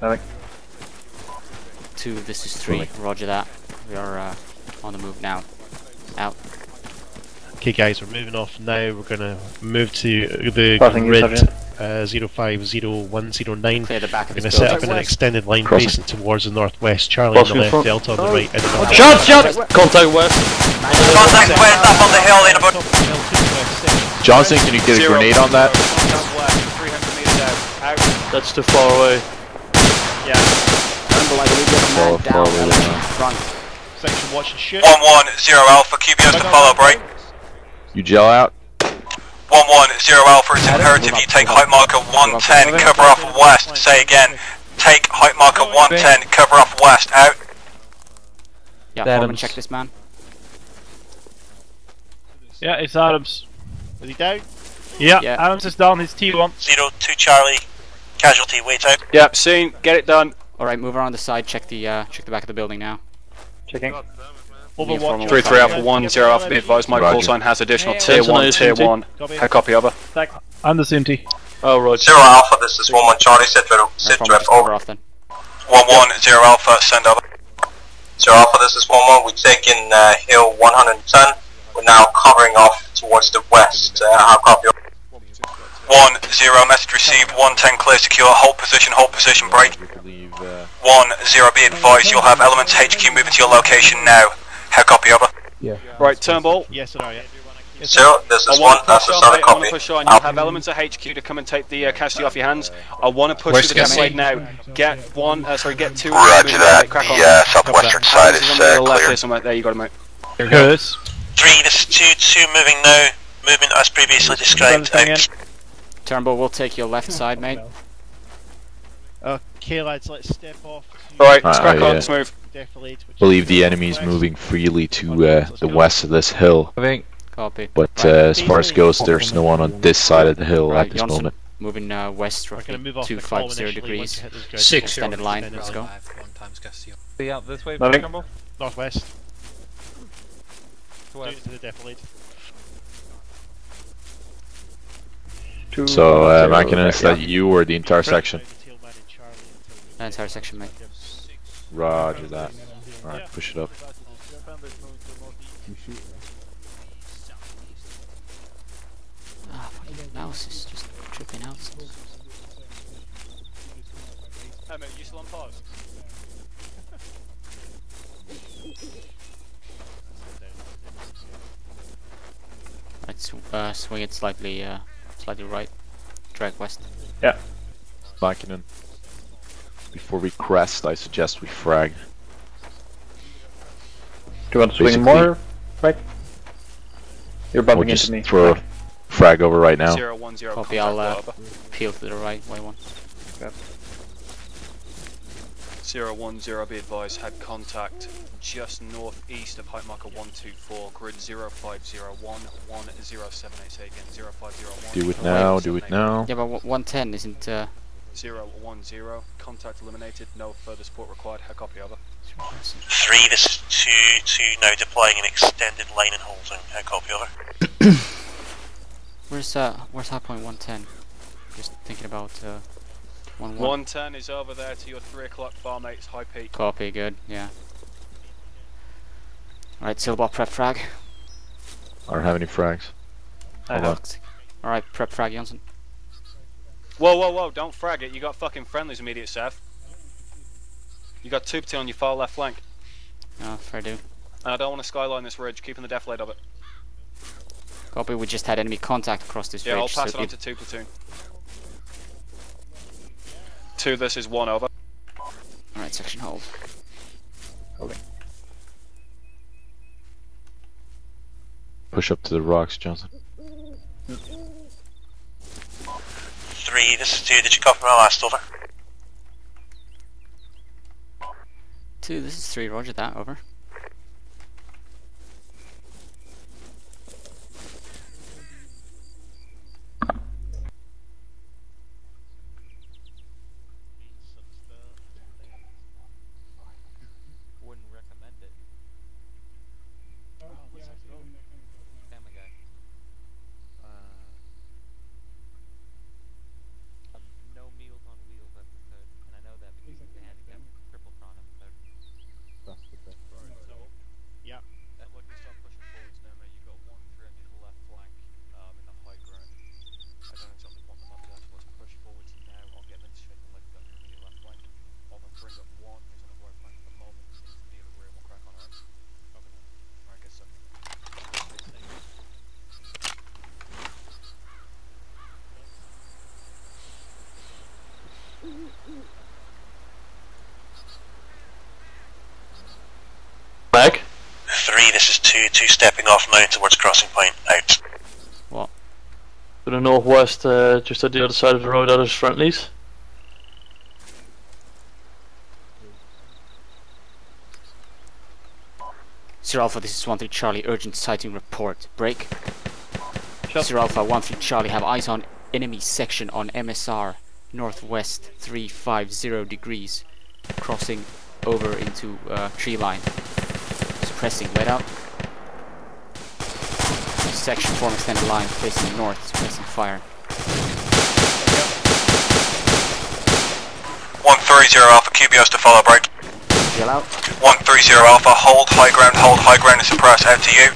Nothing. Two, this is three. Roger that. We are uh, on the move now. Out. Okay, guys, we're moving off now. We're gonna move to the Passing you, grid uh, 0500109. Clear the back We're gonna set up building. in an extended line Crossing. facing towards the northwest. Charlie on the left, front. Delta on the right. and the Shots, shots! Contact west. Contact west up on the hill in about Johnson, can you get a grenade on that? Contact west, 300 meters out. Out. That's too far away. Turnbull, I believe you have a man down far away elevator now. in front. Section watch and shoot. 110 Alpha, QBOs to follow, break. You gel out? 110 Alpha, it's imperative you take height marker 110, cover off west. Say again, take height marker 110, cover off west, out. Yeah, Adams. Foreman, check this man. Yeah, it's Adams. Is he down? Yeah, Yeah. Adams is down. He's T1. Zero, 02 Charlie, casualty, wait out. Yep, seen. Get it done. Alright, move around the side, check the uh, check the back of the building now. Checking. Overwatch. 3 3 Alpha 1 0 Alpha. Be advised, my call Roger. sign has additional Yeah. tier 1, Sentinel tier 1. Copy. How copy over? I'm the CMT. Oh, right. Zero Alpha, this is 11 Charlie, sit rep, Alright, sit Foreman, rep, just cover over. off then. 110 Alpha, send over. Zero Alpha, this is 11, we're taking uh, hill 110. We're now covering off towards the west. Uh, how copy? 1 0, message received, 110 clear, secure, hold position, hold position, break. We could leave, uh, 1 0, be advised, you'll have elements HQ moving to your location now. How copy over? Right, Turnbull. Yes, sir, yeah. Yes, sir. Zero, this I is 1, want to that's push a on, solid mate. I want to push on. You have elements of HQ to come and take the uh, casualty off your hands. I want to push Where's through the Scamming? defilade now. Get one, uh, sorry, get two. Roger that, Crack on. the uh, southwestern side Adams is on the uh, left clear. here somewhere. There you got him, mate. Curtis. 3, this is 2 2 moving now, movement as previously described. Coming Turnbull, we'll take your left side, mate. Okay, lads, let's step off. to Alright, let's Ah, crack on. Let's move. defilade, believe the enemy is west. moving freely to uh, the west of this hill. I think. Copy. But uh, as far as goes, there's no one on this side of the hill Right, at this Johnson. moment. Moving uh, west roughly move off 250 degrees. you hit those grids. Six. Extended line, let's go. Be out this way, Nothing. Turnbull? Northwest. To Down west. to the defilade. Two, So, uh, zero, Mackinnon, is that you or the entire section? That entire section, mate. Roger that. Alright, push it up. Ah, fucking mouse is just tripping out. Hey, mate, you still on pause? Let's uh, swing it slightly, uh, slightly right. Drag west. Mackinnon. Before we crest, I suggest we frag. Do you want to swing Basically- more? Right. You're Or bumping just into me. throw a frag over right now. Zero one zero. Copy, contact I'll uh, peel to the right, way one. Zero one zero. Be advised, had contact just northeast of height marker one two four, grid zero five zero one one zero seven eight. Say again, zero five zero one. Do it now, do it now. Yeah, but 110 isn't, uh, Zero one zero. Contact eliminated. No further support required. How copy over. 3, this is 2 2 now deploying an extended line and holding. How copy over? where's, uh, where's high point 110? Just thinking about, uh, 1 1. One ten is over there to your three o'clock bar mates. High peak. Copy, good, yeah. Alright, Silbot prep frag. I don't have any frags. Hold on. Alright, prep frag Johnson. Whoa whoa whoa! Don't frag it. You got fucking friendlies immediate, Seth. You got two on your far left flank. Oh, fair do. And I don't want to skyline this ridge. Keeping the defilade of it. Copy, we just had enemy contact across this Yeah, I'll ridge, pass so it on to two platoon. Two. This is one over. Alright, section hold. Holding. Push up to the rocks, Johnson. 3, this is 2, did you copy my last over? 2, this is 3, roger that, over. Wouldn't recommend it. Family Guy. Uh, um, no Meals on Wheels episode, and I know that because 3, this is 2, 2 stepping off now towards crossing point, out. What? To the northwest, uh, just at the other side of the road, that is friendlies. Sir Alpha, this is 1 3 Charlie, urgent sighting report. Break. Shot. Sierra Alpha 1 3 Charlie, have eyes on enemy section on MSR, northwest 350 degrees, crossing over into uh, tree line. Suppressing, right out. Section form extended line facing north, suppressing fire. 130 Alpha, QBOs to follow, break. Yell out. 130 Alpha, hold high ground, hold high ground and suppress, out to you.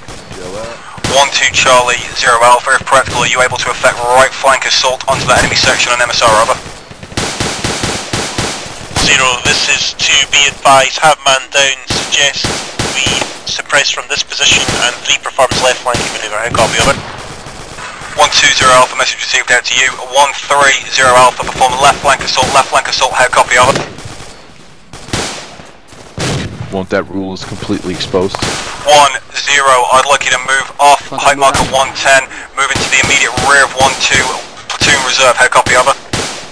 1-2 Charlie, 0 Alpha, if practical, are you able to effect right flank assault onto the enemy section on MSR, over? 0, this is to be advised, have man down, suggest we suppress from this position and 3 performs left flanking maneuver, how copy, over. 120 Alpha, message received out to you. 130 Alpha, perform left flank assault, left flank assault, how copy, over? Won't that rule is completely exposed? 1-0, I'd like you to move off height marker 110, move into the immediate rear of 1-2, platoon reserve, how copy, over?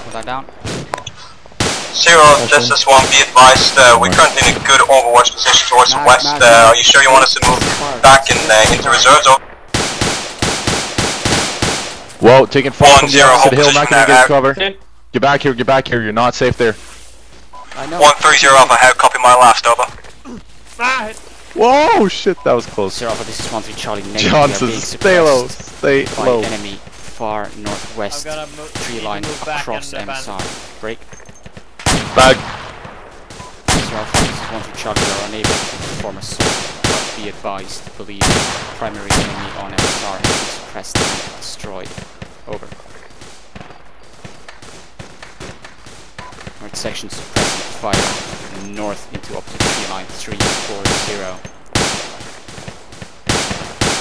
Put that down. Zero, this is one, be advised, uh, we're currently in a good overwatch position towards the west, uh, are you sure you want us to move back in, uh, into reserves, over? Whoa, taking fire from the zero, opposite hill, not position gonna get cover. Get back here, get back here, you're not safe there. I know. 130 Alpha, how copy my last, over? Whoa, shit, that was close. Zero Alpha, this is 1 3 Charlie, negative. Johnson, we are being stay low, stay low. enemy far northwest I'm gonna mo- tree line across and abandon. MSR. Break. Back. Sierra Alpha, this is 1 3 Charlie, we are unable to perform assault, but be advised, to believe primary enemy on MSR has been suppressed and destroyed. Over. North section suppressing fire north into opposite tree line 340.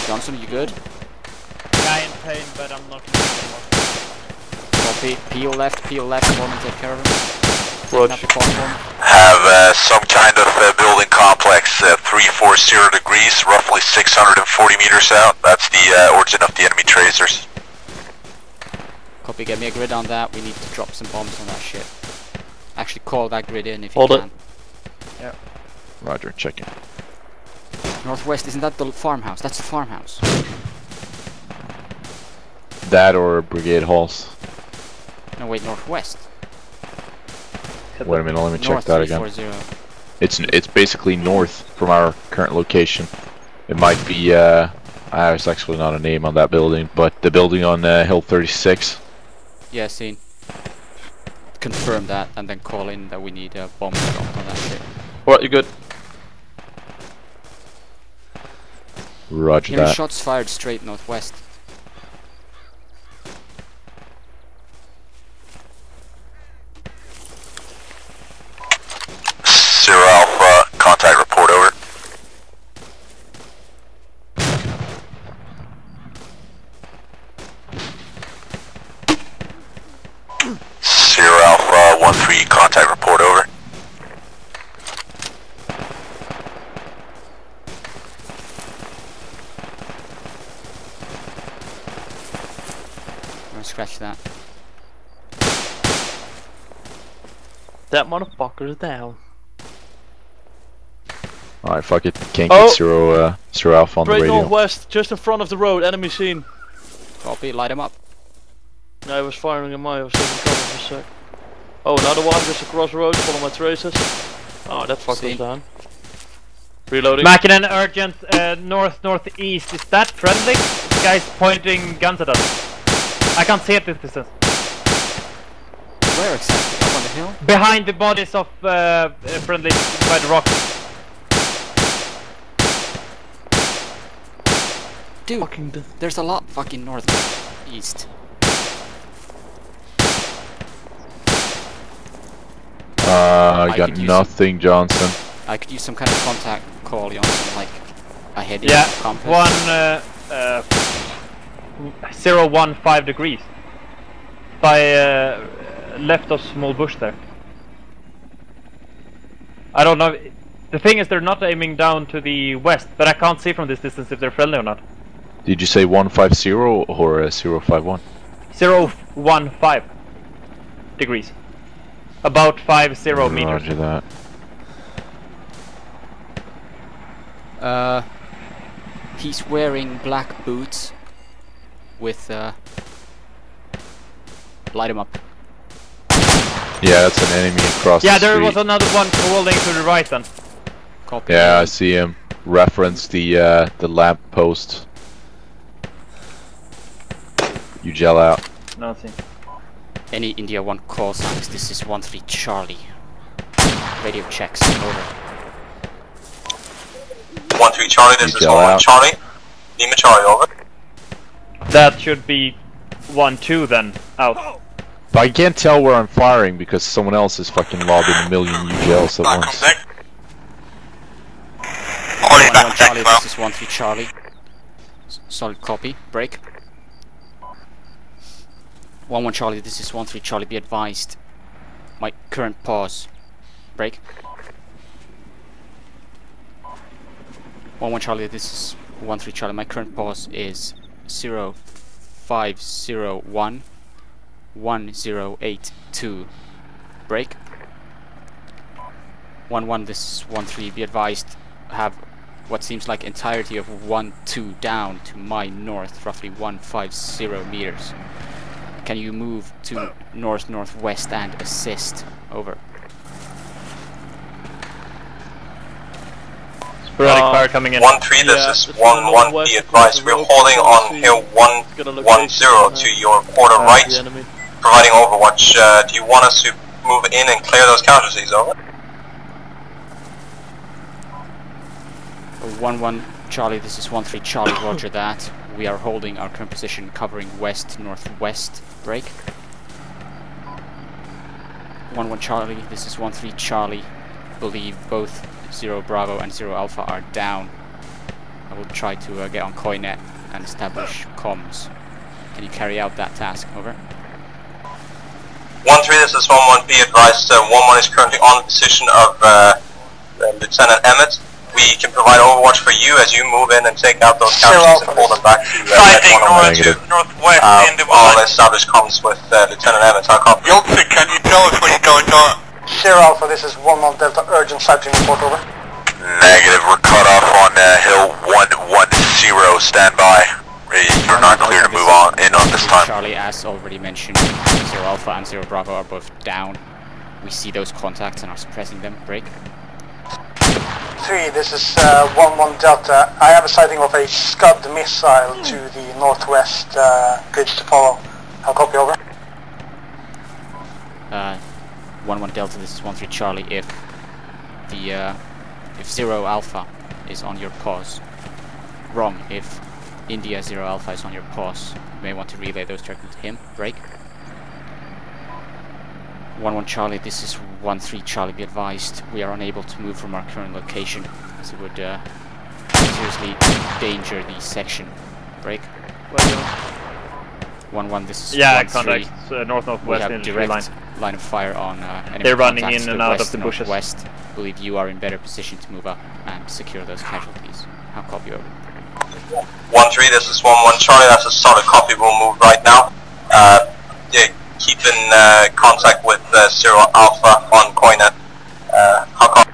Johnson, you good? Guy in pain, but I'm not anymore. Copy. Peel left, peel left, Foreman take care of him. Roger. Up the platform. Have uh, some kind of uh, building complex uh, 340 degrees, roughly 640 meters out. That's the uh, origin of the enemy tracers. Copy, get me a grid on that. We need to drop some bombs on that shit. Actually call that grid in if Hold you it. Yep. Roger, check checking. Northwest, isn't that the farmhouse? That's the farmhouse. That or Brigade Halls. No, wait, northwest. Wait a minute, let me check that again. It's it's basically north from our current location. It might be uh, uh it's actually not a name on that building, but the building on uh, Hill 36. Yeah, seen. Confirm that and then call in that we need a bomb dropped on that shit. Alright, you're good? Roger Hearing that. shots fired straight northwest. Zero Alpha, contact report over. Zero Alpha, one three, contact report over. I'm gonna scratch that. That motherfucker's down. Alright, fuck it. Can't Oh! get zero uh, zero alpha on the Straight radio. northwest, just in front of the road, enemy scene. Copy, light him up. No, I was firing at my, I was taking cover for a sec. Oh, another one just across the road, follow my traces. Oh, that fucker's Seen. down. Reloading. Mackinnon, urgent, uh, north northeast. Is that friendly? This guy's pointing guns at us. I can't see at this distance. Where exactly? Up on the hill? Behind the bodies of uh, uh, friendly by the rock. Dude, Fucking d- there's a lot fucking northeast. Uh, I I got could use nothing, Johnson. I could use some kind of contact call on like a heading Yeah, compass. one uh, uh, zero one five degrees. By uh, left of small bush there. I don't know. The thing is, they're not aiming down to the west, but I can't see from this distance if they're friendly or not. Did you say 150 or uh, 051? Zero one five degrees. About five zero meters. Roger that. Uh, he's wearing black boots with uh, light him up. Yeah, that's an enemy across Yeah, the there was another one crawling to the right then. Copy. Yeah, I see him. Reference the uh, the lamp post. You gel out. Nothing. Any India 1 calls, this is 1-3 Charlie. Radio checks, over. 1-3 Charlie, this You is gel 1-1 out. Charlie. Lima Charlie, over. That should be one two then out. But I can't tell where I'm firing because someone else is fucking lobbing a million UGLs at Back on once. deck. Already 1-1 on Charlie, deck this is 1-3 Charlie. S- Solid copy, break. 1-1 Charlie, this is 1-3 Charlie, be advised. My current pause. Break. 1-1 Charlie, this is 1-3 Charlie, my current pause is 0501 1082. Break. 1-1, this is 1-3, be advised, have what seems like entirety of 1-2 down to my north, roughly 150 meters. Can you move to north-northwest and assist? Over. Sporadic Uh, fire coming in. 1-3, this Yeah, is it's 1-1, northwest be advised. We're holding on hill get 1-1-0 location, to your quarter uh, right, the enemy. Providing overwatch. Uh, do you want us to move in and clear those casualties, over? 1-1 Charlie, this is 1-3 Charlie, roger that. We are holding our current position covering west-northwest. Break. 1-1 Charlie, this is 1-3 Charlie. Believe both 0 Bravo and 0 Alpha are down. I will try to uh, get on Coy net and establish comms. Can you carry out that task? Over. 1-3, this is 1-1, be advised. Uh, 1-1 is currently on the position of uh, uh, Lieutenant Emmett. We can provide overwatch for you as you move in and take out those casualties and pull them back to uh, Finding Med 102. Negative. northwest Um, end of I'll line. establish comms with uh, Lieutenant Emmett. I'll copy. Yoltsin, can you tell us what's going on? Zero Alpha, this is 1-1 Delta, urgent sighting report, over. Negative, we're cut off on uh, hill 110, stand by. You're not clear to move on in on this time. Charlie, as already mentioned, 0 Alpha and 0 Bravo are both down. We see those contacts and are suppressing them. Break. 3, this is uh, 1-1 Delta. I have a sighting of a Scud missile to the northwest, uh, grids to follow. I'll copy over. Uh, 1-1 Delta, this is 1-3 Charlie. If the uh, if 0 Alpha is on your pause, wrong. If India 0 Alpha is on your pause, you may want to relay those directly to him. Break. 1-1 Charlie, this is 1-3 Charlie, be advised. We are unable to move from our current location as it would uh, seriously danger the section. Break. Well 1-1, this is Yeah, 1-3. contact uh, north-northwest in direct line. line of fire on uh, They're running in and out of the bushes. northwest. Believe you are in better position to move up and secure those casualties. How copy over? 1-3, this is 1-1 Charlie, that's a solid copy, we'll move right now. Uh, yeah, keep in uh, contact with uh, Zero Alpha on Coy net. Uh, how copy?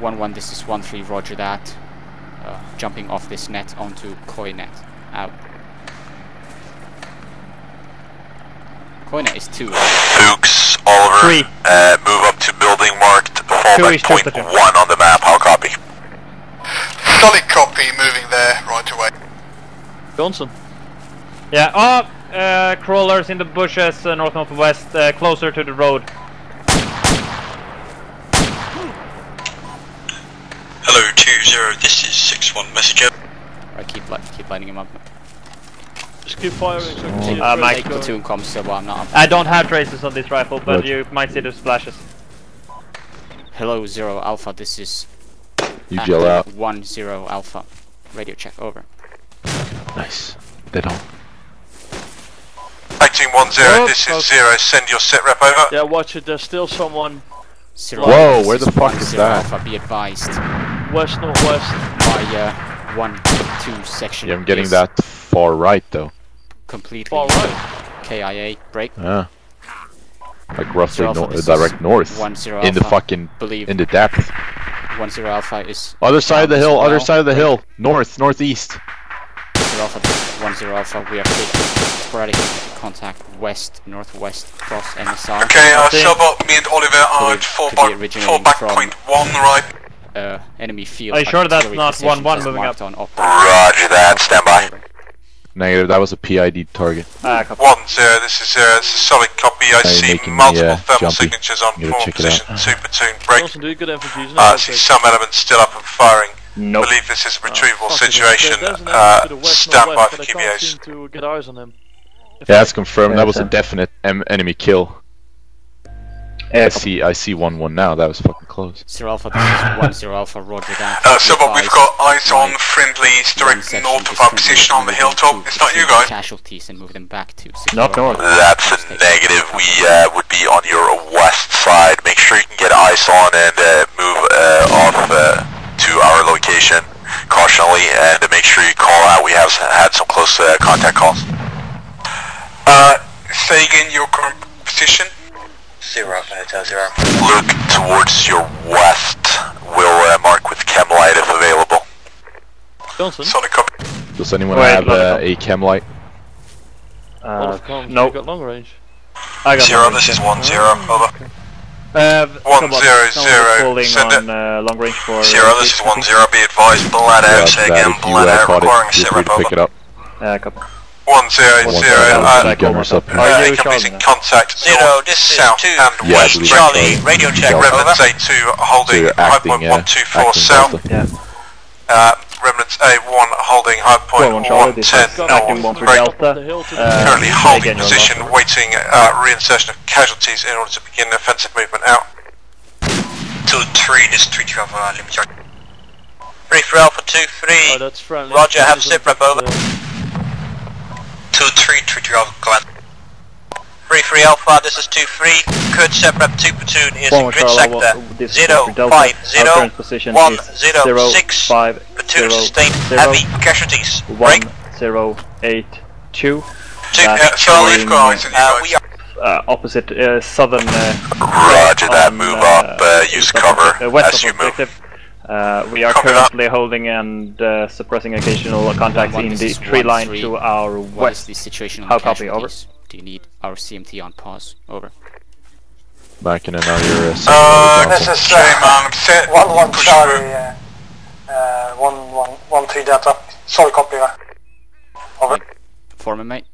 1-1, this is 1-3, roger that. Uh, jumping off this net onto Coy net. Out. Coy net is 2, right? Fuchs, Oliver, Three. Uh, move up to building marked Two fallback is point Chesterton. 1 on the map, how copy? Solid copy, moving there right away. Johnson. Yeah, oh, uh, crawlers in the bushes uh, north northwest, uh, closer to the road. Hello, 2-0, this is 6-1 messenger. I keep li keep lighting him up. Just keep firing so I can see Uh, the Mike. Take trace platoon comms so I'm not up. I don't have traces on this rifle, but Roger. you might see the splashes. Hello, 0 Alpha, this is You gel out. 1-0 Alpha. Radio check, over. Nice. Dead on. Acting 1-0, Oh, this is okay. 0, send your set rep over. Yeah, watch it. There's still someone Zero Whoa, Alpha, where the fuck is zero that? Alpha, be advised. West, northwest. My uh, one two section. Yeah, I'm getting is that far right though. completely Far right. KIA break. Yeah. Like roughly Zero Alpha, nor- direct north. one zero In the fucking Believe in the depth. One zero Alpha is Other side of the down as hill, other side of the hill. North, northeast. Zero Alpha, one zero Alpha. We are taking sporadic contact west northwest across MSR. Okay, uh, think- Silver, me and Oliver are at 4 could back, 4 back from- point 1 right. Uh, enemy field. Are you sure that's not 1-1 moving marked up? On op- Roger that, stand by. Negative, that was a PID target. Ah, copy. 1 this is uh, it's a solid copy. I Are you see making me, multiple uh, thermal jumpy? signatures on You gotta form check it position, out. 2 platoon break. Johnson, do you good infantry? isn't it? Uh, I see some elements still up and firing. Nope. believe this is a retrieval Fuck it, situation. there- there's an Uh, enemy to the west, stand by northwest, for but I can't QBOs. seem to get eyes on him. If Yeah, I- that's confirmed. That was a Sam. definite em- enemy kill. Yeah, I see. I see one one now. That was fucking close. Zero Alpha, this is one zero Alpha. Roger that. Uh, Silver, we've got eyes on my friendlies direct section north is of our position on the hilltop. It's not you guys. Casualties and move them back to secure Not north. That's a negative. We uh, would be on your west side. Make sure you can get eyes on and uh, move uh, off uh, to our location cautionally, and uh, make sure you call out. We have had some close uh, contact calls. Uh, say again your current position. Zero, Hotel Zero. Look towards your west. We'll uh, mark with chem light if available. Johnson, Solid copy. Does anyone Wait, have uh, a chem light? uh, Uh, no. you got long range. I got Zero, this is yeah. one zero. Over. Uh, One Scobot, zero someone send on uh, long range for. Zero, this is one zero. Be advised, blood out. Say again, If you blood uh, out. Requiring a it, feel sit free rep to pick over. it up. Uh, copy. One zero One zero. zero, Uh, back gunners. Are uh, you completing Charlie contact. Zero, this is south two. and Yeah, west. Charlie, so. radio check, Remnants A2 holding high acting, point uh, 124 south. Yeah. Uh, Remnants A1 holding high point Well, one Charlie, this is 110 north. Break. Delta. The hill to the Uh, Currently holding position, waiting uh, reinsertion of casualties in order to begin offensive movement out. Two three, this three two Alpha uh, limit charge. Three for Alpha two Oh, three. that's friendly. Roger, have Isn't sit rep it, over. Uh, Two three, three two Alpha command. Three three Alpha, this is two three. Current set rep two platoon is One in grid Charlie, sector. what- Zero Delta. five zero. current position one, is zero, zero, six. five, Platoon zero, sustained zero, heavy casualties. one, Break. zero, eight, two. Two, uh, in, you've got eyes on you Uh, we are uh, opposite uh, southern. Uh, Roger that, on, move uh, up, uh, use cover uh, as you move. Objective. Uh, we are Copy that. currently holding and uh, suppressing occasional contacts One, in this the tree line three. to our What is west. the situation on How copy, over? Do you need our CMT on pause? Over. Back in and now you're uh, Sentinel this Delta. is J man. Set, One one push Charlie, through. uh, uh, one one one three Delta. Sorry, copy. uh, Over. Foreman, mate.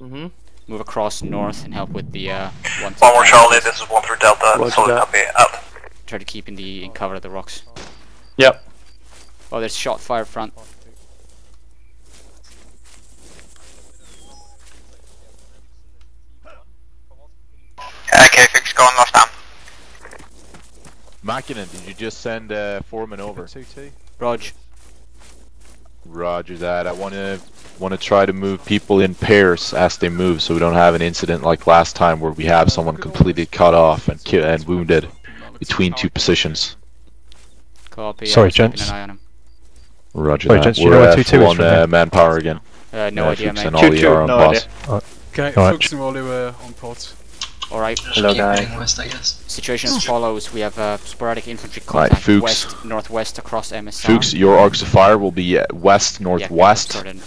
Mm-hmm. Move across north and help with the uh, one. One more Charlie, this is one for Delta. Roger Solid that. copy, out. Try to keep in the in cover of the rocks. Yep. Oh, there's shot fire front. Okay, fix going last time. Mackinnon, did you just send uh, Foreman over? Rog. Roger that. I want to want to try to move people in pairs as they move, so we don't have an incident like last time where we have someone completely cut off and ki- and wounded between two positions. Copy. Sorry, I'm gents. an eye on him. Roger Sorry, that. gents, do you We're know where uh, 2-2 is on from uh, here? manpower again. Uh, no Uh, idea, Fuchs mate. and Ollie are on no boss. Okay, Alright. Fuchs and Ollie were on port. All right. Hello, guy. West, I guess. Situation as follows: We have uh, sporadic infantry Right, contact Fuchs. west northwest across MSR. Fuchs, your arcs of fire will be uh, west Yeah, northwest, yeah, sorted.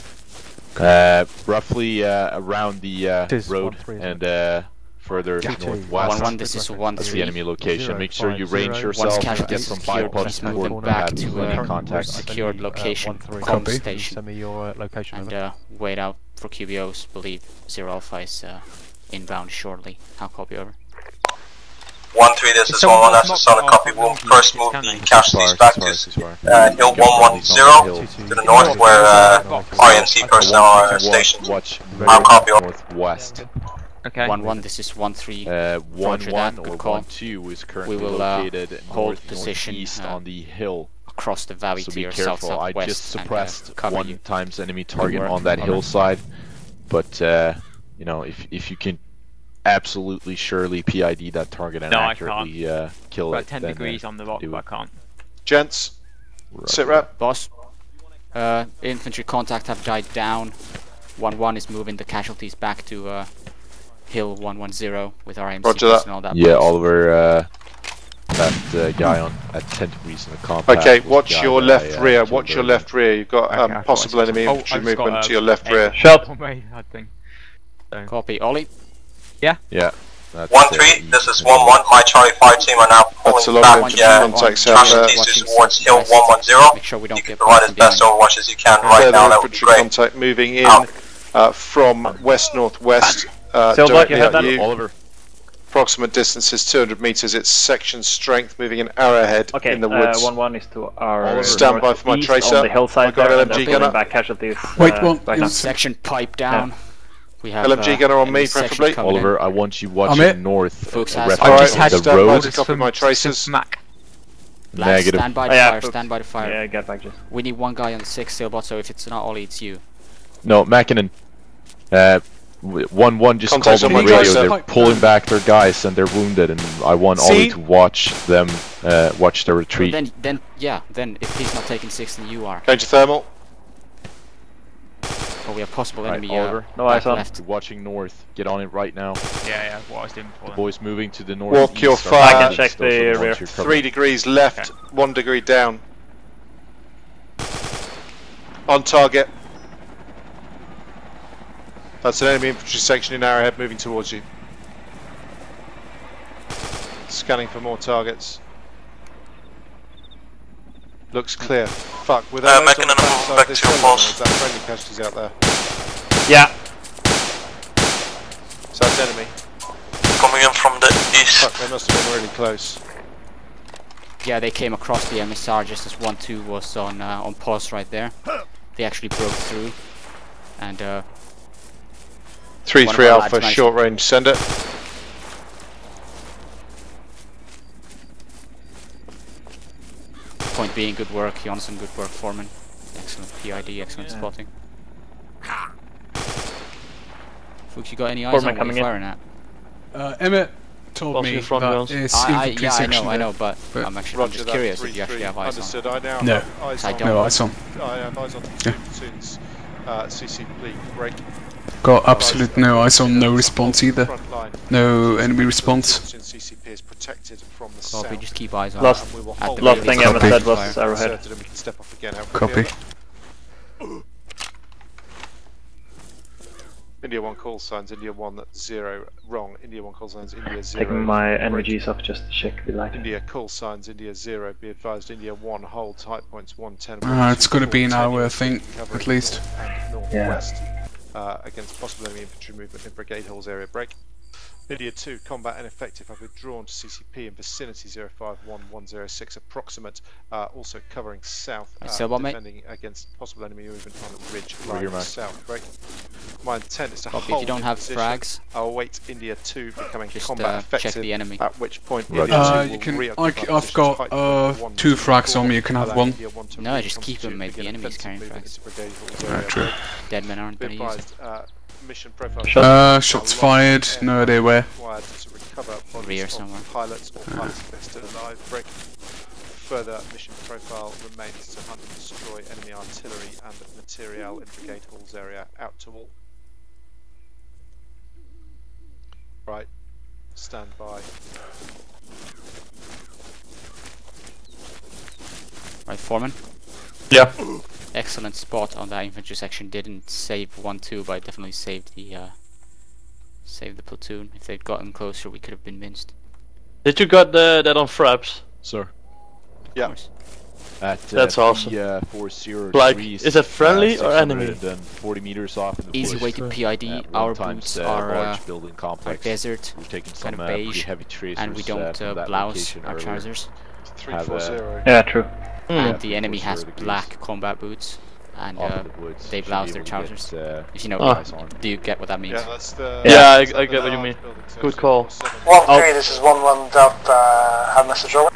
uh, roughly uh, around the uh, It is road one three, isn't and uh, further Two-two. northwest. One one. This is one That's the enemy location. Zero, Make sure you range zero. yourself Once and casualties get from secured, five points please move them back to, any uh, contact. secured location, Copy. com Copy. station. Send me your uh, location. and uh, wait out for QBOs. Believe Zero Alpha is uh, inbound shortly. How copy over? One three, this is one one. That's a solid copy. We'll first move the casualties back to uh, Hill one one zero to the north, where uh, RNC personnel are stationed. I'll copy. Over. Northwest. Okay. One one. This is one three. Uh, one Roger one that, or call. one two is currently will, uh, located hold north position, northeast uh, on the hill. across the valley So to be your south careful. I southwest. just and, uh, suppressed cover one you. times enemy target on that Over. hillside, but uh, you know if if you can absolutely surely PID that target and No, I accurately uh, kill About it. 10 then, uh, degrees on the rock, but I can't. Gents, sit rep. Boss. Uh, infantry contact have died down. 1-1 is moving the casualties back to uh, Hill 110 with our AMC Roger that. and all that. Yeah, boss. Oliver, uh, that uh, guy on at 10 degrees in the compact. Okay, watch your that left I, uh, rear. Watch your left rear. You've got Okay, um, I possible saw enemy some- Oh, infantry got, movement uh, to your left rear. Shut. on my head. So- Copy. Ollie? Yeah. That's, One three. easy This is one one. My Charlie Five team are now pulling back. infantry Uh, contacts casualties towards Hill one one zero. Make sure we don't You can get provide points as best behind. overwatch as you can right now. That would be infantry great. contact moving in uh, from west northwest. Uh, Silver, directly you have that? you. Oliver. Approximate distance is 200 meters. It's section strength moving an arrowhead Okay, in the uh, woods. one one is to our Oliver. Stand by for my tracer. on the hillside I got there, LMG gunner. back casualties. Wait, uh, one- right. Section pipe down. We have LMG uh, gunner on me, preferably. coming in. Oliver, I want you I'm watching north. Fuchs uh, has- referencing just had the stand by road. to copy my traces. Smack. Blast, Negative. Stand by Oh, the yeah, fire. Fuchs. Stand by the fire. Yeah, get back just. We need one guy on the six sailboat, so if it's not Ollie, it's you. No, Mackinnon. Uh, w- one one just Contacts called on on my my radio. They're pulling back their guys and they're wounded, and I want See? Ollie to watch them uh, watch their Well, retreat. then, then, yeah, then if he's not taking six, then you are. Going to thermal. But we have possible Right, enemy Oliver. uh, No back eyes on. left. Watching north. Get on it right now. Yeah, yeah, what I was doing before. The then. boys moving to the north. Walk your fire. I can check the rear. Three degrees left, one degree down. On target. That's an enemy infantry section in Arrowhead moving towards you. Scanning for more targets. Looks clear. Fuck, with Uh, that making an move back to your post. Is that friendly casualties out there? Yeah. So that's enemy. Coming in from the east. Fuck, they must have been really close. Yeah, they came across the MSR just as one two was on uh, on pause right there. They actually broke through, and uh, 3 3 our Alpha, lads managed- short range, send it. point being good work, Johnson, good work, Foreman. Excellent PID, excellent Yeah. spotting. Fuchs, you got any eyes Foreman on what coming you're in. at? Uh, Emmett told Boss me in front, that Jones. is I, I, infantry yeah, I section know, I know, but, but- I'm actually I'm just that, curious three, if you actually three. have eyes Understood. on. I now No. have eyes I on. don't. No eyes on. I have eyes on Yeah. platoons. Uh, CC fleet break. Got absolute no eyes on, no response either. No enemy response. CCP is protected from the Copy, just keep eyes on. Last- And we will at the Last thing least, Emma keep said was arrowhead. Inserted and we can step off again. Have a Copy. India 1 call signs, India 1 0, wrong, India 1 call signs, India 0. Taking my energies off just to check the light. India call signs, India 0, be advised, India 1 hold, height points 110. Uh, it's gonna be an 124, hour, I think, at least. Yeah. Northwest, uh, against possible enemy infantry movement in Brigade Halls area break. India 2, combat ineffective, have withdrawn to CCP in vicinity 051106, approximate, uh, also covering south, uh, Right, so what, mate? defending against possible enemy movement on the ridge line south break. My intent is to Copy, if you don't have position. frags, I'll await India 2 becoming Just, combat uh, check effective, the enemy. at which point Roger. India Uh, will you can. reoccupy I, c- I've got height uh, point one two to frags on me. You can have one. India 1 to No, just keep them, maybe begin enemies offensive carrying frags. into Brigade Halls Uh, area true. dead men aren't Be gonna use it. uh, mission profile. Shot. Uh, shots fired. No idea where. Required to Rear somewhere. Pilots or pilots if alive. Break. Further mission profile remains to hunt and destroy enemy artillery and materiel in Brigade Halls area. Out to all. Right. Stand by. Right, Foreman? Yeah. Excellent spot on that infantry section. Didn't save 1-2, but it definitely saved the, uh, saved the platoon. If they'd gotten closer, we could have been minced. Did you got the, that on fraps? Sir. Yeah. At, uh, That's awesome. three, Uh, four zero Like, degrees, is it friendly uh, or enemy? 640 meters off in the Easy way to PID. At Our times, boots uh, are, uh, large building are complex. desert, We've taken kind some of uh, beige, heavy tracers and we uh, don't from uh, blouse our earlier. trousers. Have, uh, 340. Yeah, true. And Yeah, the enemy has degrees. black combat boots, and uh, the they should blouse their able to get, trousers. uh, if you know, Ah. do you get what that means? Yeah, that's the. Yeah, I- I get what you mean. Good call. 347. One Oh. three, this is one one Delta. Have message over.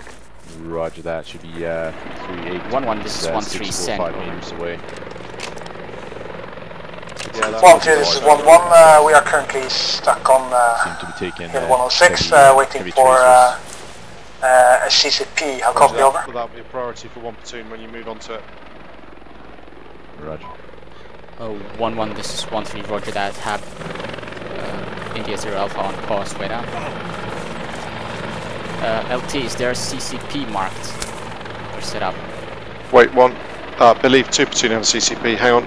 Roger that. Should be uh, three eight. One one, this is uh, one three six, four, cent, five meters away. Yeah, that One was two, this is right. one one. Uh, we are currently stuck on uh, Seem to be taking uh, 106, heavy- uh, waiting for tracers. uh, uh, a CCP. How Roger copy that. over? Will that be a priority for one platoon when you move on to it? Roger. Oh, 1 1, this is 1 3, roger that. Have uh, India 0 Alpha on pause, wait out. Uh, LT, is there a CCP marked or set up? Wait, one. Uh, believe two platoon have a CCP. Hang on.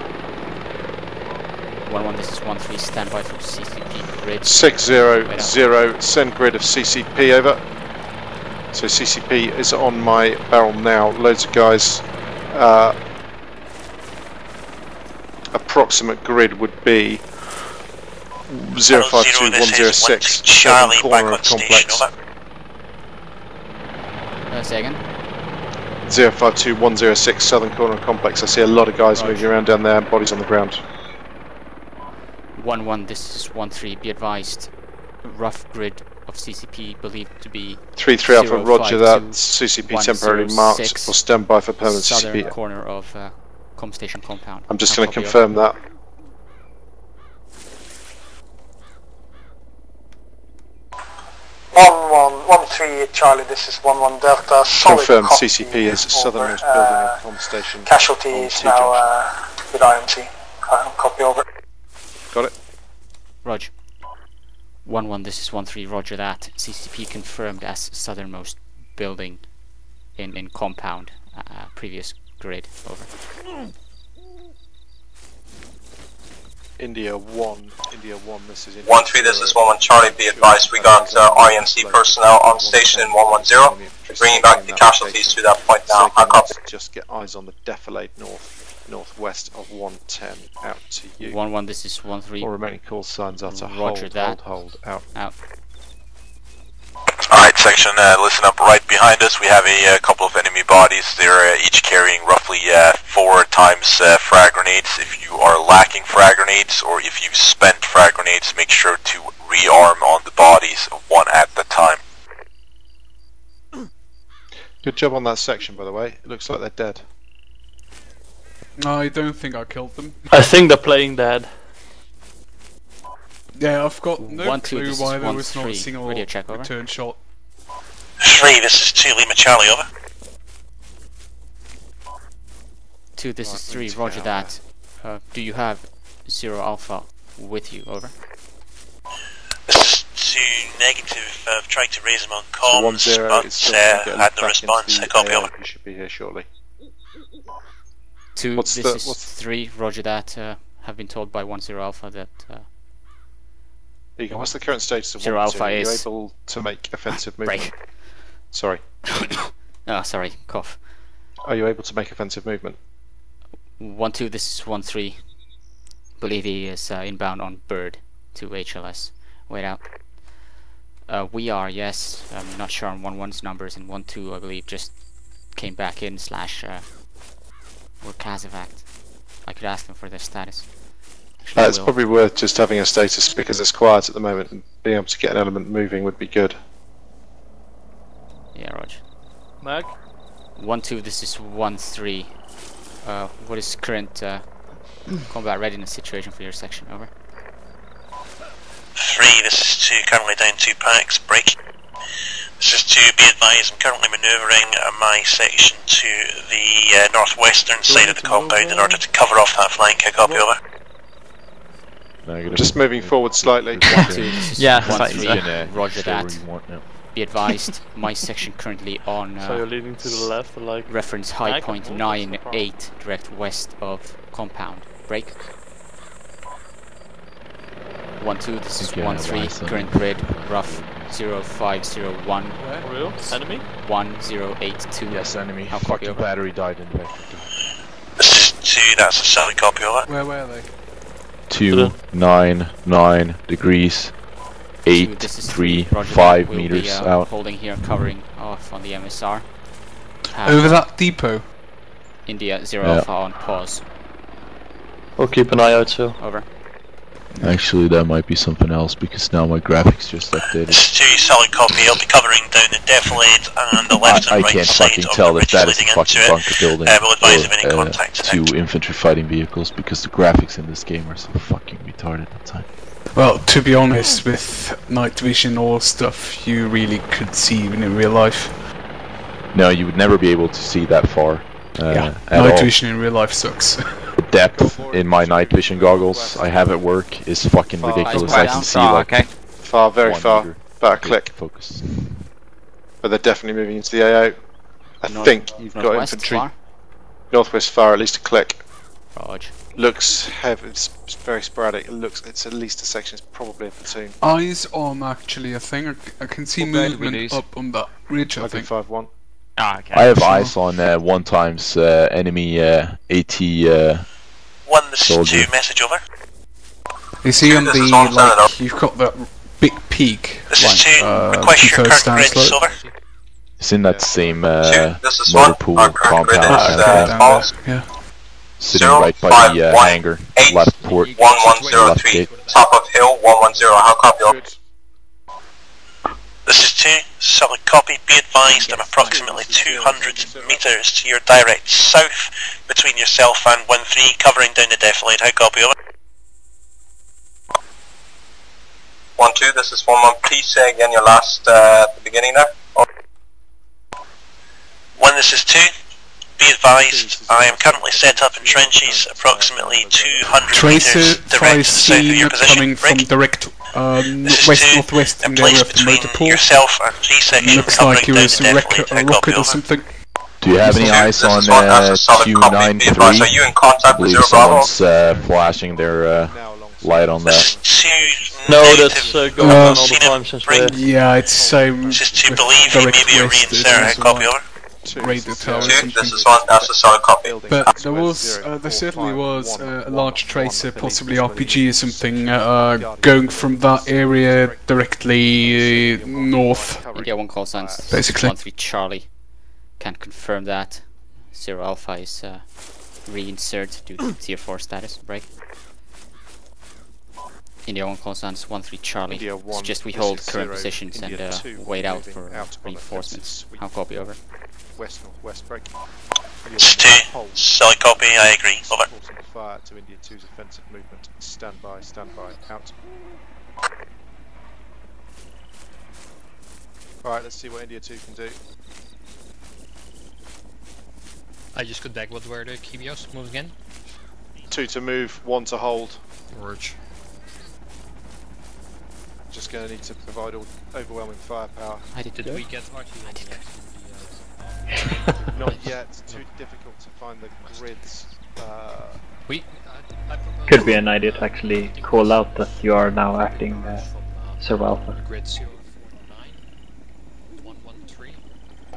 1 1, this is 1 3, Standby for CCP grid. Six zero Wait out. zero. Send grid of CCP over. So CCP is on my barrel now. Loads of guys. Uh, approximate grid would be zero five two one zero six. Charlie back corner of station, complex. over. Uh, say again? 052106 southern corner of complex. I see a lot of guys moving around down there, and bodies on the ground. 1 1, this is 1 3, be advised. Rough grid of CCP believed to be 3 3 Alpha, roger that. CCP temporarily marked 106, or stand by for permanent southern CCP. corner of uh, Com Station compound. I'm just going to confirm that. One one one three Charlie. This is one one Delta. Solid Confirmed copy CCP is over. southernmost building Uh, of Com Station. Casualty on is T now uh, with IMC. Uh, copy over. Got it? Roger. 1 1, this is 1 3, roger that. CCP confirmed as southernmost building in, in compound, uh, previous grid, over. India 1, India 1, this is India 1 3, this is 1 1 Charlie. Be advised, we got uh, IMC personnel on station in 110. Bringing back the casualties to that point now. How copy? Just get eyes on the defilade north, northwest of 110. Out to you. 1 1, this is 1 3, All remaining call signs are to Roger hold, that. hold, hold, out. out. Alright, section, uh, listen up. Right behind us, we have a uh, couple of enemy bodies. They're uh, each carrying roughly uh, four times uh, frag grenades. If you are lacking frag grenades, or if you've spent frag grenades, make sure to rearm on the bodies one at a time. Good job on that section, by the way. It looks like they're dead. I don't think I killed them. I think they're playing dead. Yeah, I've got no One, two, clue why there one, was not three. a single Radio check, over. return shot. 3, this is 2 Lima Charlie, over. 2, this is 3, roger that. Uh, do you have 0 Alpha with you, over? This is 2 negative. I've tried to raise them on So comms, 1 0 but is uh, trying to get had no response. I the copy, over. He should be here shortly. 2, What's this the- is 3, roger that. Uh, have been told by 10 Alpha that uh, There you go. What's the current status of Zero 1 Alpha Are you able to make offensive break. movement? Sorry. oh, sorry, cough. Are you able to make offensive movement? 1 2, this is 1 3. Believe he is uh, inbound on Bird to HLS. Wait out. Uh, we are, yes. I'm not sure on 1 1's numbers, and 1 2, I believe, just came back in, slash, uh, were casevac. I could ask them for their status. Actually, Uh, it's probably worth just having a status because it's quiet at the moment and being able to get an element moving would be good. Yeah, Roger. Mag? 1 2, this is 1 3. Uh, what is current uh, combat readiness situation for your section? Over. 3, this is 2, currently down 2 packs, break. This is 2, be advised, I'm currently manoeuvring uh, my section to the uh, northwestern side of the compound in order to cover off that flank. I copy over. Negative. Just moving forward slightly. 1 2, Yeah, 1 slightly 3. Roger that. You want now. Be advised, my section currently on So you're uh, leading to the left, like reference high Mag? point that's 98 direct west of compound. Break. 1 2, this is Okay, 1 3. uh, Current grid rough 0501 For real? Enemy? 1082. Yes, enemy. How copy Fucking over? battery died in there. This is 2, that's a solid copy over. Where were they? Two, nine, nine degrees, Two, eight, this is three, Roger five We'll meters be, uh, out. Holding here, covering off on the MSR. Have Over that depot. India 0 Yeah. Alpha on pause. We'll keep an eye out too. Over. Actually, that might be something else because now my graphics just updated. This is 2, solid copy. I'll be covering down the defilade and the left I, I and right can't side fucking of tell the if ridge that is a leading fucking into it. bunker building Uh, we'll advise of any or uh, contact. two infantry fighting vehicles because the graphics in this game are so fucking retarded at the time. Well, to be honest, with night vision or stuff, you really could see even in real life. No, you would never be able to see that far. Uh, yeah, night all. vision in real life sucks. The depth in my night vision goggles I have at work is fucking Far. ridiculous. Far I can see Oh, like okay. Far, very far. meter. About a click. Focus. But they're definitely moving into the AO. I North- think you've got northwest infantry. far? Northwest far, at least a click. Raj. Looks heavy. It's it's very sporadic. It looks. It's at least a section. It's probably a platoon. Eyes on, actually, a thing. I, I can see What grade we movement lose? up on that ridge, I think. Five one. Ah, okay. I have eyes on uh, one times uh, enemy uh, AT uh, One, this is soldier. 2, message over. You see on This the, is on Senator. like, you've got that big peak. This like, is 2, uh, request your two-thirds current down grids slope. over. It's in that same uh, this is motor pool Our current compound. grid is, uh, uh, Down there, yeah. Sitting Zero, right by five, the uh, one, hangar, eight, left port, 1103, left gate. top of hill, 110, how copy? over? This is 2, solid copy, be advised I'm approximately 200 metres to your direct south between yourself and 1-3, covering down the defilade, how copy over? 1-2, this is 1-1, please say again your last, uh, at the beginning there. Over. 1, this is 2, be advised I am currently set up in trenches approximately 200 Tracer metres direct south of your position, coming from Rick. direct uh, This is west two, northwest in a the area place of the between motor pool. yourself and G section Looks like it down was a, wreck- defilade, a rocket or something. Do you have any Two, eyes this on is one, that's uh, a solid copy. Be advised, are you in Q93? I contact with believe Zero Bravo? someone's uh, flashing their uh, light on This that. is two No, that's uh, going Uh, on all the time since we're Yeah, it's same. This is to with believe he may direct be a west, read it's there, also copy one. Over. Radio tower Two, this is one, that's a solid copy. But there was, uh, there certainly was uh, a large tracer, possibly RPG or something, uh, going from that area directly uh, north. India 1 call signs. Basically. 1 3 Charlie. Can confirm that. Zero Alpha is uh, reinsert due to tier 4 status break. India 1 call signs 1 3 Charlie. India one, Suggest we hold current zero, positions and uh, wait out for out reinforcements. offensive How copy over? West northwest break. This two, solid copy, I agree, over. Supporting fire to India 2's offensive movement. Stand by, stand by, out. Alright, let's see what India 2 can do. I just got back. What were the KBOs moving in? 2 to move, 1 to hold. Roach. Just going to need to provide all overwhelming firepower. I did, Did we get artillery? Not yet, it's too difficult to find the grids. Uh, We. I, I Could be an idea to actually call out that you are now acting uh, Zero Alpha. grid 049 113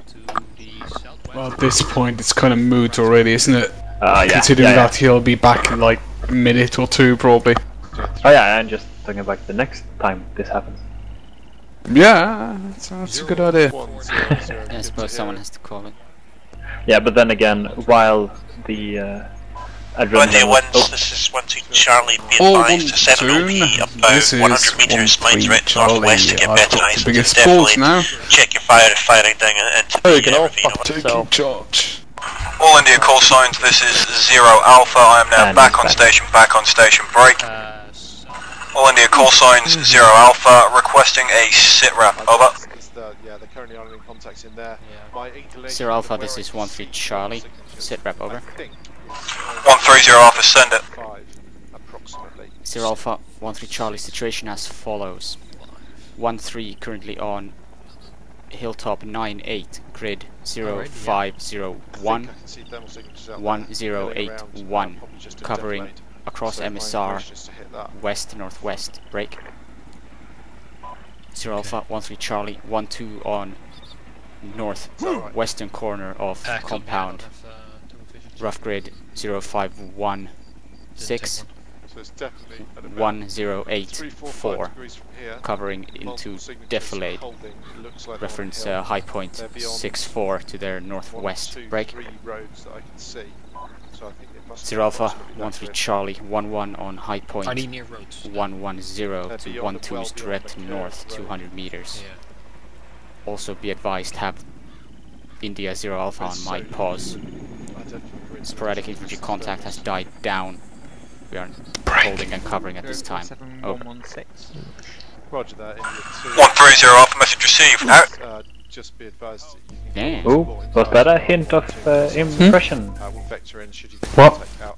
to the southwest. Well, at this point, it's kind of moot already, isn't it? Uh, yeah, Considering yeah, yeah. that he'll be back in like a minute or two, probably. Oh yeah, I'm just talking about the next time this happens. Yeah, that's, that's a good idea. Yeah, I suppose someone has to call it. Yeah, but then again, while the uh, When they adrenaline wins, was, this is 1 2 Charlie, be Oh, advised to set will be about 100 metres, one mind direct northwest to get I've better got eyes the into the biggest balls now. Check your fire if firing down into Oh, the you can uh, all ravine fuck over. Charge. All India call signs, this is Zero Alpha, I am now And back on back. station, back on station, break. Uh, so All India call signs, Zero Alpha, requesting a sit rep, over. The, yeah, they're currently on in contacts in there. My Zero Alpha, this is 1 3 see Charlie. signatures Sit rep I over. think 130 Alpha, send it. five, approximately. Zero Alpha 1 3 Charlie situation as follows 1 3 currently on Hilltop 9 8 grid 0501 I can see thermal signatures out there. One Going zero around, eight uh, one, probably just to covering defilade. Across So MSR inclination is to west northwest. Break. Zero Alpha 1 3 Charlie 1 2 on north alright? western corner of uh, copy, compound. don't uh, rough grid 0516 Didn't take 108.4 covering into Defilade. Reference uh, high point 6-4 to their northwest. Break. Zero Alpha, 1-3 Charlie, 1-1 on high point, I need near roads. 1-1-0 to 1-2's direct north, 200 meters. Also be advised, have India Zero Alpha on my pause. Sporadic infantry contact has died down. We are holding and covering at this time. Over. Oh. Roger that. India 2. 130 Alpha, message received. Out. Uh, just be advised. Yeah. Ooh, was that a hint of uh, impression? Uh, we'll in should you What? contact out.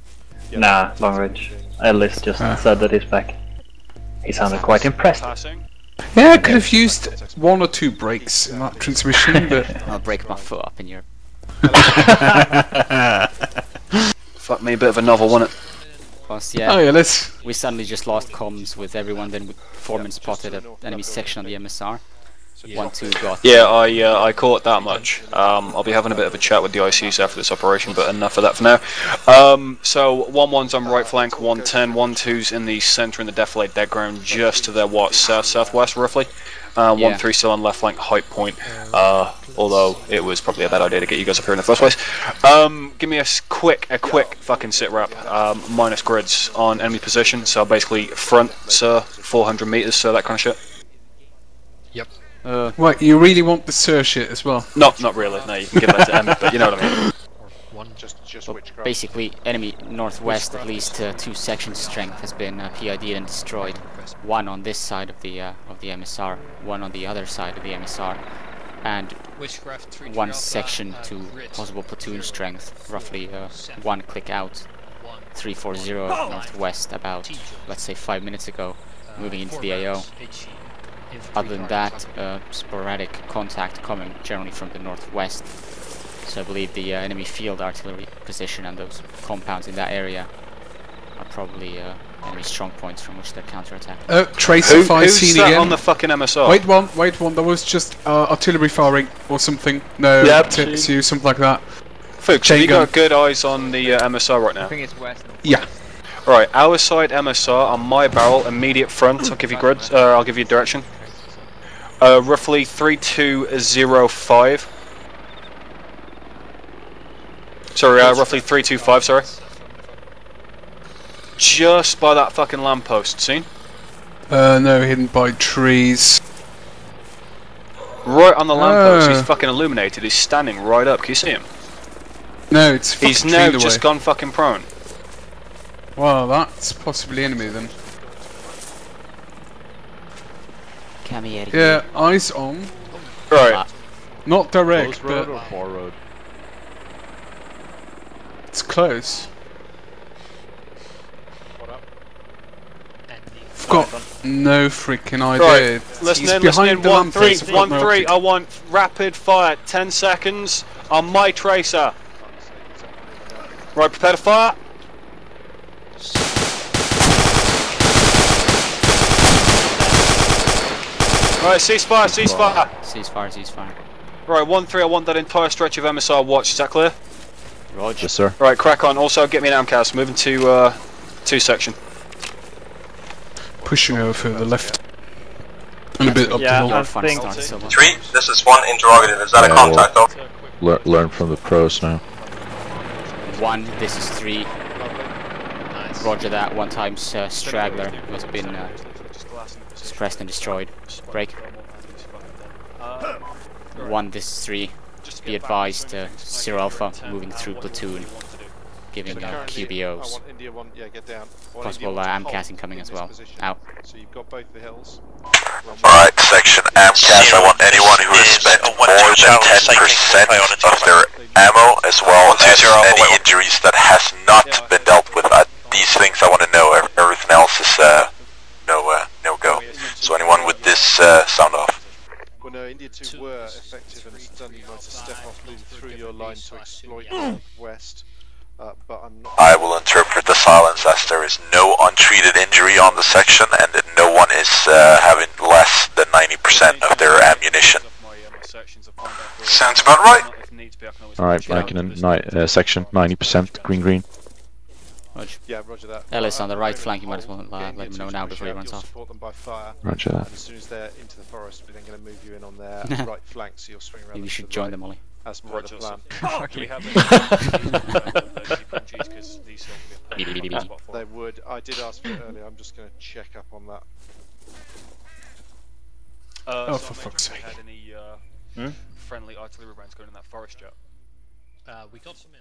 Nah, Long Ridge. Ellis just said that he's back. He sounded quite impressed. Passing. Yeah, I could have used one or two breaks in that transmission, but I'll break my foot up in your... Fuck me, a bit of a novel, wasn't it? Plus, yeah, oh yeah, let's. we suddenly just lost comms with everyone, then we- Foreman spotted an enemy section on the MSR. 1-2 got... Yeah, I uh, I caught that much. Um, I'll be having a bit of a chat with the ICs after this operation, but enough of that for now. Um, so one one's on right flank, one ten, one two's in the centre in the defilade dead ground, just to their what south southwest roughly. Uh, Yeah. One three still on left flank, height point. Uh, although it was probably a bad idea to get you guys up here in the first place. Um, give me a s- quick, a quick fucking sit rep. Um, minus grids on enemy position, so basically front, sir, 400 meters, sir, that kind of shit. Yep. Uh, What, you really want the Sir shit as well? No, not really. No, you can give that to Emmett, but you know what I mean. One. Just, just But basically, enemy northwest, at least uh, two sections strength has been uh, PID'd and destroyed. One on this side of the uh, of the MSR, one on the other side of the MSR, and one section uh, to possible platoon strength, roughly uh, one click out, one, 340 northwest about, let's say, five minutes ago, uh, moving into the AO. Rounds, HE, infantry Other than that, uh, sporadic contact coming generally from the northwest. So I believe the uh, enemy field artillery position and those compounds in that area are probably uh, enemy strong points from which they're counterattack. Uh, Tracer Who, fire who's that again. on the fucking MSR? Wait one, wait one. That was just uh, artillery firing or something. No, Yep. TSU, something like that. Fuchs, have you gun. got good eyes on the uh, MSR right now? I think it's west. Yeah. Right, our side MSR on my barrel, immediate front. I'll give you grids. Uh, I'll give you direction. Uh, roughly three two zero five. Sorry, uh, roughly three two five. Sorry. Just by that fucking lamppost. Seen? Uh, no, hidden by trees. Right on the lamppost. Ah. He's fucking illuminated. He's standing right up. Can you see him? No, it's He's now just away. gone fucking prone. Well, that's possibly enemy then. Camieri. Yeah, eyes on. Right. Not direct, Close road but or far road? it's close. I've got no freaking idea. Right, listen he's in, listen in. behind the One three, lamppost, I've got one no three. optic. I want rapid fire. Ten seconds on my tracer. Right, prepare to fire. Right, ceasefire, ceasefire. Ceasefire, ceasefire. Right, one three. I want that entire stretch of MSR watch. Is that clear? Roger. Yes, sir. Right, crack on. Also, get me an AMCAS. Moving to uh, two section. Pushing over the left. And a bit up Yeah, the hill. I think. Three, this is one interrogative. Is that a Yeah, contact? well- Over. Lear learn from the pros now. One, this is three. Roger that, one times uh, straggler who has been uh, suppressed and destroyed. Break. One, this is three. Be advised, uh, Zero Alpha moving through platoon, giving uh, QBOs. want India one, yeah, get down. I want Possible India uh, one AMCAS incoming as well. Out. So you've got both the hills. Alright, section AMCAS, I want anyone who has spent more than 10% of their ammo, as well as any injuries that has not been dealt with. Uh, these things I want to know, everything else is uh, no, no go. So anyone with this, uh, sound off. Well, no, India 2 were effective and suddenly tried to step off, move through your line to exploit the west. Uh, but I'm not. I will interpret the silence as there is no untreated injury on the section and that no one is uh, having less than 90% of their ammunition. Sounds about right. Alright, blanking in ni uh, section 90%, green green. Roger. Yeah, roger that. Ellis on the right flank, you might as well uh, let your him know now push before he runs off. support them by fire. Roger that. And as soon as they're into the forest, we're then going to move you in on their right flank, so you'll swing around. You should the join right, them, Ollie. As per the plan. They would. I did ask for it earlier. I'm just going to check up on that. Uh, Oh, so for fuck's have we sake. had any uh, Hmm? friendly artillery rounds going in that forest yet? Uh, we got some in.